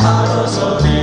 Rosalie.